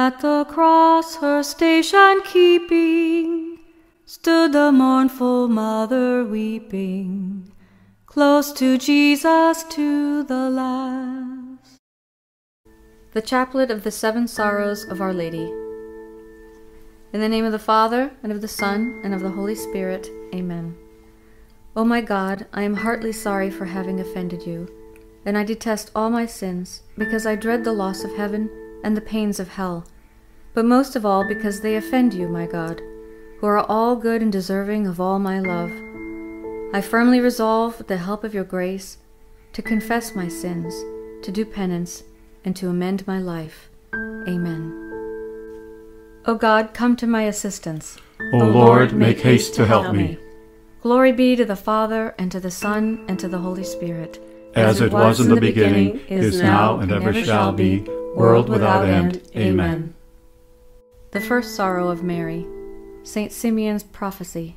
At the cross, her station keeping, stood the mournful mother weeping, close to Jesus to the last. The Chaplet of the Seven Sorrows of Our Lady. In the name of the Father, and of the Son, and of the Holy Spirit. Amen. O my God, I am heartily sorry for having offended you, and I detest all my sins, because I dread the loss of heaven and the pains of hell, but most of all because they offend you, my God, who are all good and deserving of all my love. I firmly resolve, with the help of your grace, to confess my sins, to do penance, and to amend my life. Amen. O God, come to my assistance. O Lord, make haste to help me. Glory be to the Father, and to the Son, and to the Holy Spirit. As it was in the beginning, is now, and ever shall be, world without end. Amen. The first sorrow of Mary. Saint Simeon's prophecy.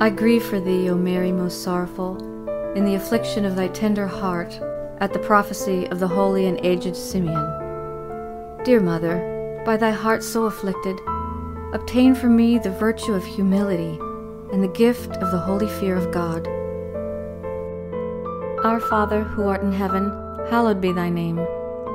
I grieve for thee, O Mary, most sorrowful, in the affliction of thy tender heart, at the prophecy of the holy and aged Simeon. Dear mother, by thy heart so afflicted, obtain for me the virtue of humility and the gift of the holy fear of God. Our Father, who art in heaven, hallowed be thy name.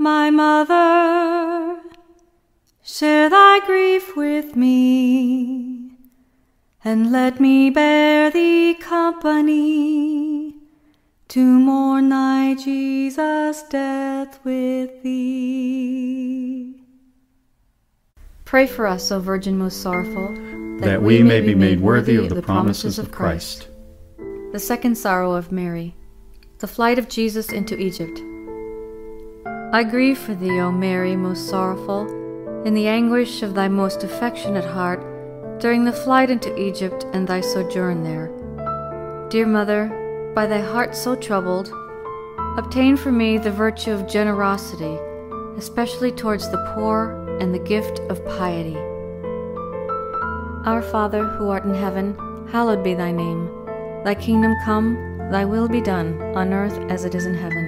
My mother, share thy grief with me, and let me bear thee company to mourn thy Jesus' death with thee. Pray for us, O Virgin most sorrowful, that we may be made worthy of the promises of Christ. The second sorrow of Mary, the flight of Jesus into Egypt. I grieve for thee, O Mary, most sorrowful, in the anguish of thy most affectionate heart during the flight into Egypt and thy sojourn there. Dear Mother, by thy heart so troubled, obtain for me the virtue of generosity, especially towards the poor and the gift of piety. Our Father, who art in heaven, hallowed be thy name. Thy kingdom come, thy will be done, on earth as it is in heaven.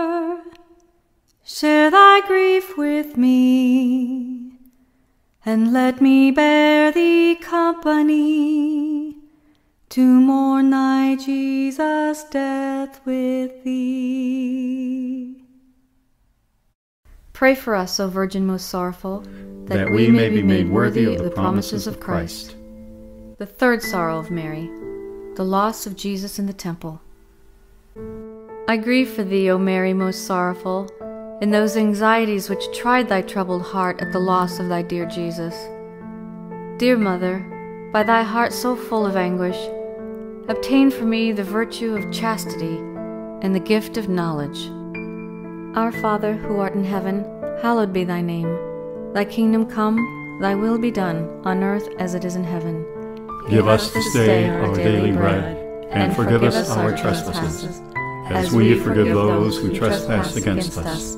share thy grief with me, and let me bear thee company to mourn thy Jesus' death with thee. Pray for us, O Virgin most sorrowful, that, we may be made worthy of the promises of Christ. The third sorrow of Mary, the loss of Jesus in the temple. I grieve for thee, O Mary most sorrowful, in those anxieties which tried thy troubled heart at the loss of thy dear Jesus. Dear Mother, by thy heart so full of anguish, obtain for me the virtue of chastity and the gift of knowledge. Our Father, who art in heaven, hallowed be thy name. Thy kingdom come, thy will be done, on earth as it is in heaven. Give us this day our daily bread, and forgive us our trespasses, as we forgive those who trespass against us.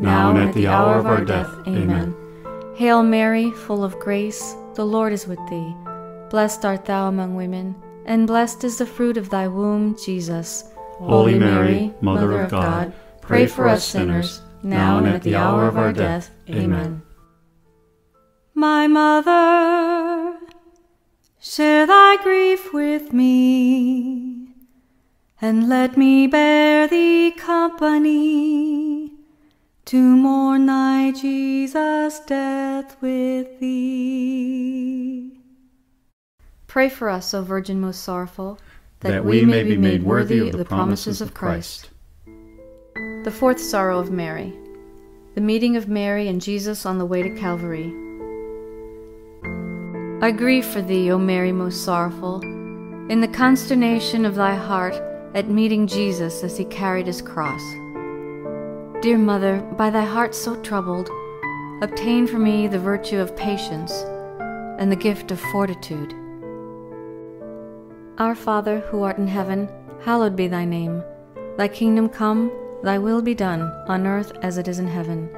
now and at the hour of our death. Amen. Hail Mary, full of grace, the Lord is with thee. Blessed art thou among women, and blessed is the fruit of thy womb, Jesus. Holy Mary, Mother of God, pray for us sinners, now and at the hour of our death. Amen. My mother, share thy grief with me, and let me bear thee company to mourn thy Jesus' death with thee. Pray for us, O Virgin most sorrowful, that we may be made worthy of the promises of Christ. The fourth sorrow of Mary, the meeting of Mary and Jesus on the way to Calvary. I grieve for thee, O Mary most sorrowful, in the consternation of thy heart at meeting Jesus as he carried his cross. Dear Mother, by thy heart so troubled, obtain for me the virtue of patience and the gift of fortitude. Our Father, who art in heaven, hallowed be thy name. Thy kingdom come, thy will be done, on earth as it is in heaven.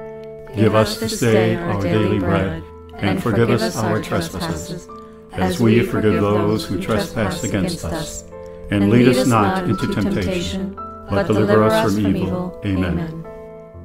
Give us this day our daily bread, and forgive us our trespasses, as we forgive those who trespass against us. And lead us not into temptation, but deliver us from evil. Amen.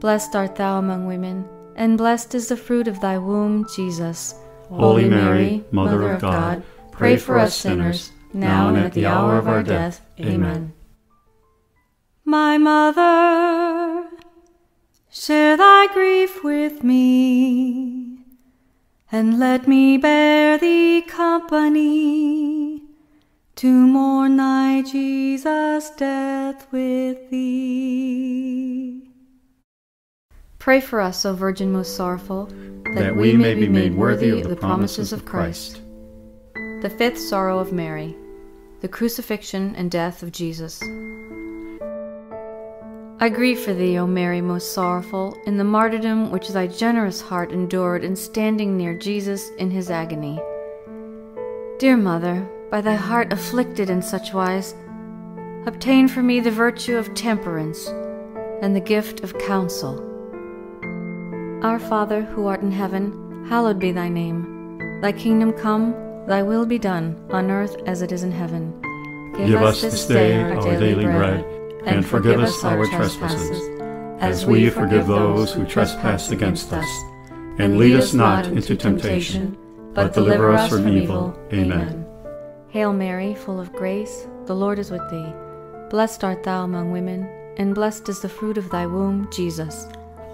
Blessed art thou among women, and blessed is the fruit of thy womb, Jesus. Holy Mary, Mother of God, pray for us sinners, now and at the hour of our death. Amen. My mother, share thy grief with me, and let me bear thee company to mourn thy Jesus' death with thee. Pray for us, O Virgin most sorrowful, that we may be made worthy of the promises of Christ. The fifth sorrow of Mary, the crucifixion and death of Jesus. I grieve for thee, O Mary, most sorrowful, in the martyrdom which thy generous heart endured in standing near Jesus in his agony. Dear Mother, by thy heart afflicted in such wise, obtain for me the virtue of temperance and the gift of counsel. Our Father, who art in heaven, hallowed be thy name. Thy kingdom come, thy will be done, on earth as it is in heaven. Give us this day our daily bread and forgive us our trespasses, as we forgive those who trespass against us. And lead us not into temptation, but deliver us from evil. Amen. Hail Mary, full of grace, the Lord is with thee. Blessed art thou among women, and blessed is the fruit of thy womb, Jesus.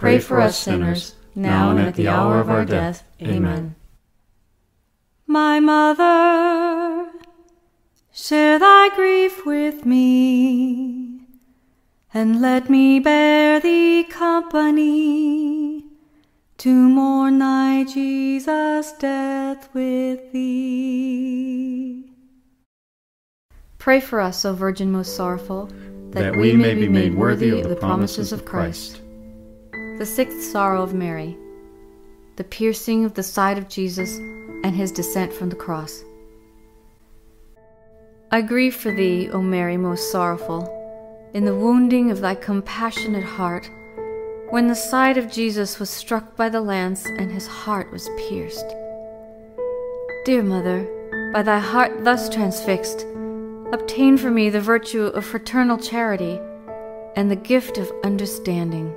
pray for us sinners, now and at the hour of our death. Amen. My mother, Share thy grief with me, and let me bear thee company to mourn thy Jesus' death with thee. Pray for us, O Virgin most sorrowful, that, we may be made worthy of the promises of Christ. The sixth sorrow of Mary, the piercing of the side of Jesus and his descent from the cross. I grieve for thee, O Mary most sorrowful, in the wounding of thy compassionate heart, when the side of Jesus was struck by the lance and his heart was pierced. Dear Mother, by thy heart thus transfixed, obtain for me the virtue of fraternal charity and the gift of understanding.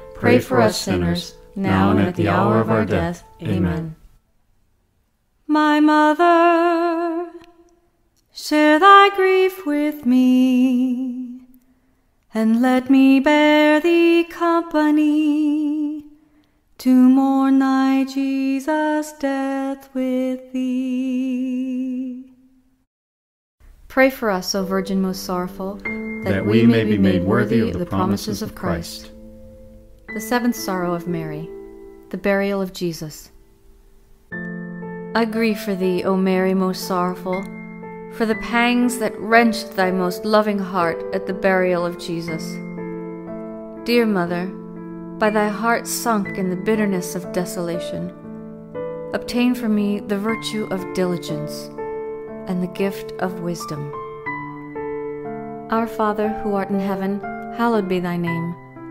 pray for us sinners, now and at the hour of our death. Amen. My mother, share thy grief with me, and let me bear thee company to mourn thy Jesus' death with thee. Pray for us, O Virgin most sorrowful, that we may be made worthy of the promises of Christ. The seventh sorrow of Mary, the burial of Jesus. I grieve for thee, O Mary most sorrowful, for the pangs that wrenched thy most loving heart at the burial of Jesus. Dear Mother, by thy heart sunk in the bitterness of desolation, obtain for me the virtue of diligence and the gift of wisdom. Our Father, who art in heaven, hallowed be thy name.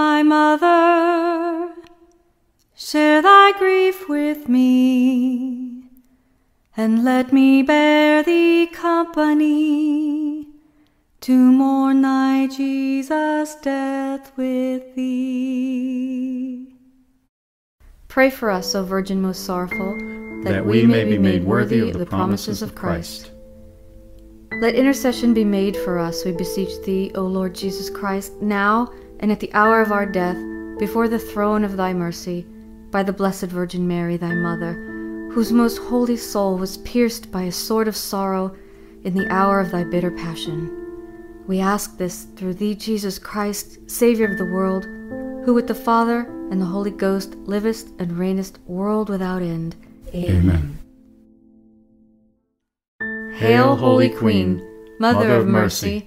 My mother, share thy grief with me, and let me bear thee company to mourn thy Jesus' death with thee. Pray for us, O Virgin most sorrowful, that we may be made worthy of the promises of Christ. Let intercession be made for us, we beseech thee, O Lord Jesus Christ, now and at the hour of our death, before the throne of thy mercy, by the Blessed Virgin Mary, thy Mother, whose most holy soul was pierced by a sword of sorrow in the hour of thy bitter passion. We ask this through thee, Jesus Christ, Saviour of the world, who with the Father and the Holy Ghost livest and reignest world without end. Amen. Hail, Holy Queen, Mother of mercy,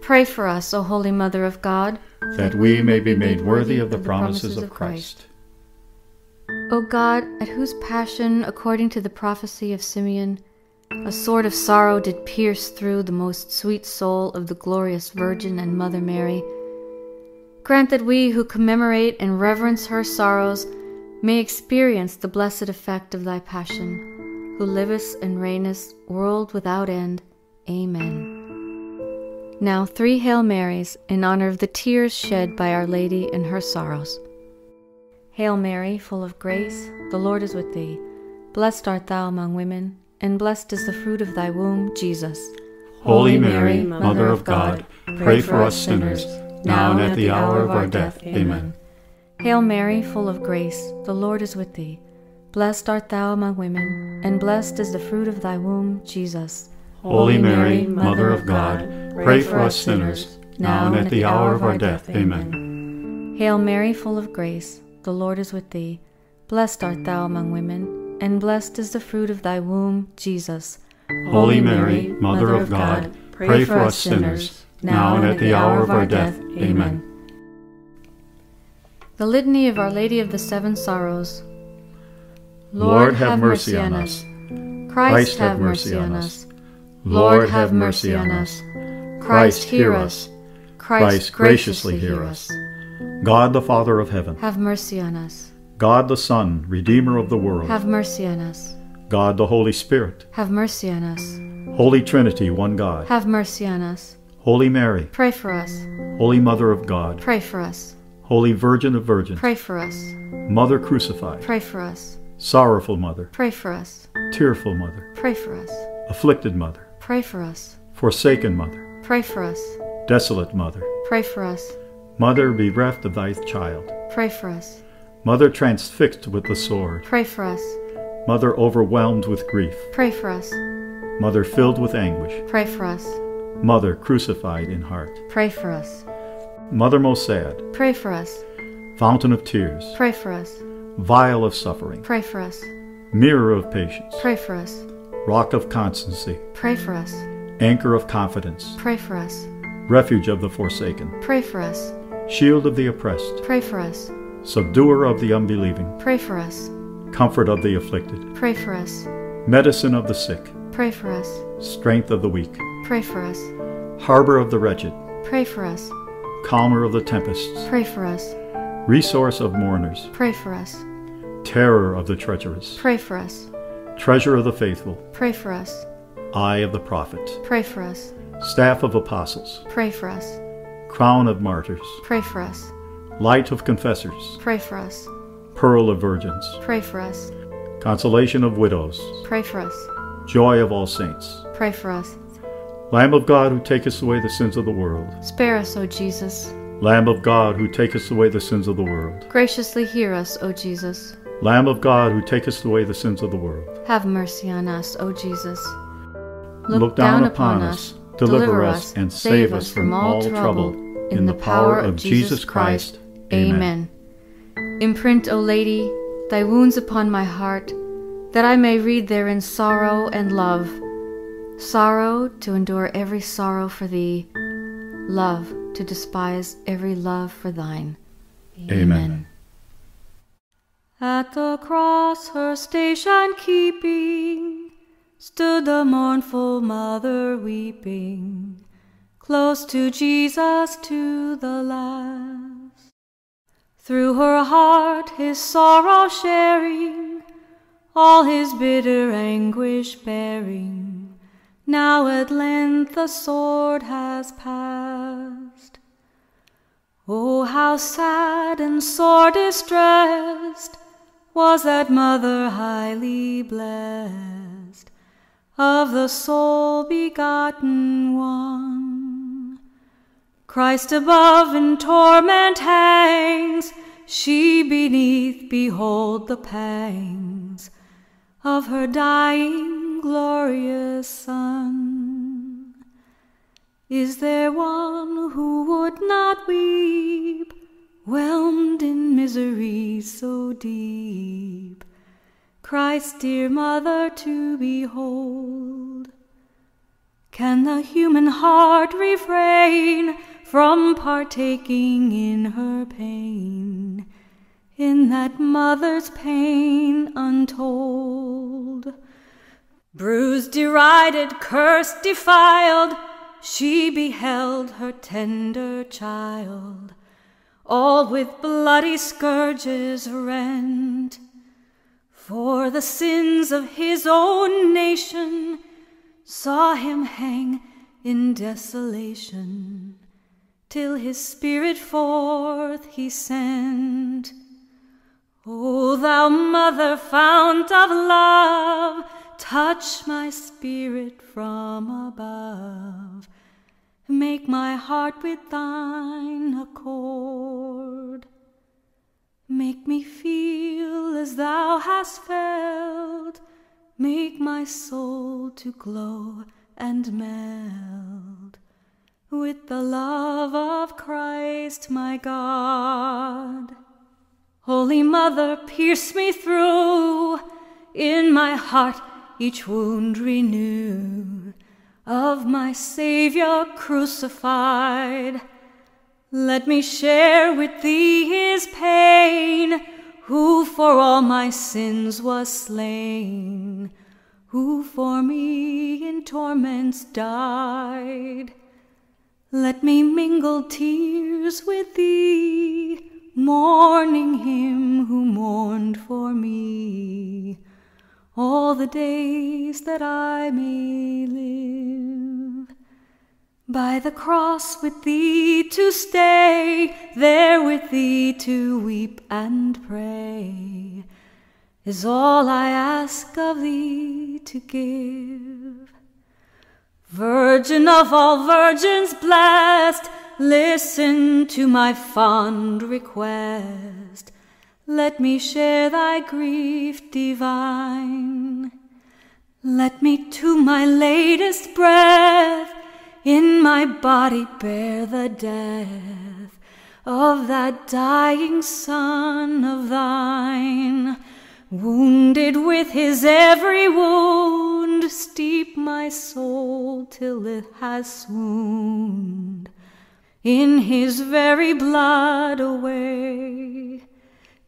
pray for us, O Holy Mother of God, that we may be made worthy of the promises of Christ. O God, at whose passion, according to the prophecy of Simeon, a sword of sorrow did pierce through the most sweet soul of the glorious Virgin and Mother Mary, grant that we who commemorate and reverence her sorrows may experience the blessed effect of thy passion, who livest and reignest world without end. Amen. Now, three Hail Marys in honor of the tears shed by Our Lady in her sorrows. Hail Mary, full of grace, the Lord is with thee. Blessed art thou among women, and blessed is the fruit of thy womb, Jesus. Holy Mary, Mother of God, pray for us sinners, now and at the hour of our death. Amen. Hail Mary, full of grace, the Lord is with thee. Blessed art thou among women, and blessed is the fruit of thy womb, Jesus. Holy Mary, Mother of God, pray for us sinners, now and at the hour of our death. Amen. Hail Mary, full of grace, the Lord is with thee. Blessed art thou among women, and blessed is the fruit of thy womb, Jesus. Holy Mary, Mother of God, pray for us sinners, now and at the hour of our death. Amen. The Litany of Our Lady of the Seven Sorrows. Lord, have mercy on us. Christ, have mercy on us. Lord, have mercy on us. Christ, hear us. Christ, graciously hear us. God the Father of heaven, Have mercy on us. God the Son, Redeemer of the world, Have mercy on us. God the Holy Spirit, Have mercy on us. Holy Trinity, one God, Have mercy on us. Holy Mary, Pray for us. Holy Mother of God, Pray for us. Holy Virgin of Virgins, Pray for us. Mother crucified, Pray for us. sorrowful Mother, Pray for us. tearful Mother, Pray for us. afflicted Mother, Pray for us. forsaken Mother, Pray for us. desolate Mother, Pray for us. Mother bereft of thy child, Pray for us. Mother transfixed with the sword, Pray for us. Mother overwhelmed with grief, Pray for us. Mother filled with anguish, Pray for us. Mother crucified in heart, Pray for us. Mother most sad, Pray for us. fountain of tears, Pray for us. vial of suffering, Pray for us. mirror of patience, Pray for us. Rock of constancy, Pray for us. anchor of confidence, Pray for us. refuge of the forsaken, Pray for us. shield of the oppressed, Pray for us. subduer of the unbelieving, Pray for us. comfort of the afflicted, Pray for us. medicine of the sick, Pray for us. strength of the weak, Pray for us. harbor of the wretched, Pray for us. calmer of the tempests, Pray for us. resource of mourners, Pray for us. terror of the treacherous, Pray for us. Treasure of the faithful, pray for us. Eye of the prophet, Pray for us. Staff of apostles, Pray for us. Crown of martyrs, Pray for us. Light of confessors, Pray for us. Pearl of virgins, Pray for us. Consolation of widows, Pray for us. Joy of all saints, Pray for us. Lamb of God who takest away the sins of the world, Spare us, O Jesus. Lamb of God who takest away the sins of the world, Graciously hear us, O Jesus. Lamb of God who takest away the sins of the world. Have mercy on us, O Jesus. Look down upon us, deliver us, and save us from all trouble. In the power of Jesus Christ. Amen. Imprint, O Lady, thy wounds upon my heart, that I may read therein sorrow and love. Sorrow to endure every sorrow for thee, love to despise every love for thine. Amen. At the cross, her station keeping, stood the mournful mother weeping, close to Jesus to the last. Through her heart, his sorrow sharing, all his bitter anguish bearing. Now at length the sword has passed. Oh, how sad and sore distressed was that mother highly blessed of the sole begotten one. Christ above in torment hangs, she beneath behold the pangs of her dying glorious Son. Is there one who would not weep, whelmed in misery so deep, Christ's dear mother to behold? Can the human heart refrain from partaking in her pain, in that mother's pain untold? Bruised, derided, cursed, defiled, she beheld her tender child, all with bloody scourges rent. For the sins of his own nation saw him hang in desolation, till his spirit forth he sent. O thou mother fount of love, touch my spirit from above. Make my heart with thine accord. Make me feel as thou hast felt. Make my soul to glow and melt with the love of Christ my God. Holy Mother, pierce me through, in my heart each wound renew of my Saviour crucified. Let me share with thee his pain, who for all my sins was slain, who for me in torments died. Let me mingle tears with thee, mourning him who mourned for me, all the days that I may live. By the cross with thee to stay, there with thee to weep and pray, is all I ask of thee to give. Virgin of all virgins blessed, listen to my fond request. Let me share thy grief divine. Let me to my latest breath in my body bear the death of that dying Son of thine. Wounded with his every wound, steep my soul till it has swooned in his very blood away.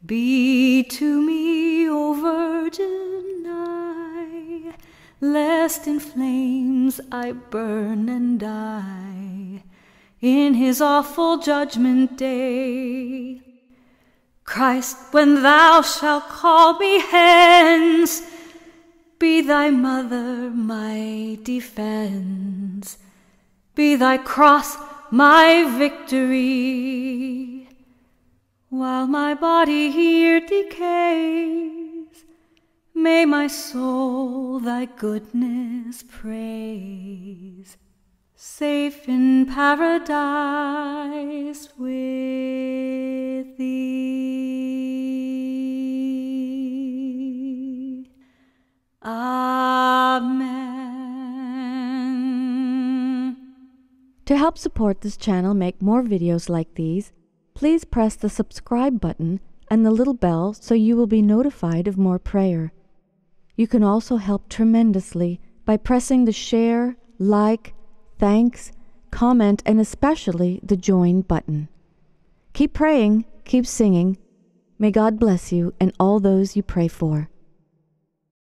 Be to me, O Virgin, nigh, lest in flames I burn and die in his awful judgment day. Christ, when thou shalt call me hence, Be thy mother my defense, be thy cross my victory. While my body here decays, may my soul thy goodness praise. Safe in paradise with thee. Amen. To help support this channel make more videos like these, please press the subscribe button and the little bell so you will be notified of more prayer. You can also help tremendously by pressing the share, like, thanks, comment, and especially the join button. Keep praying, keep singing. May God bless you and all those you pray for.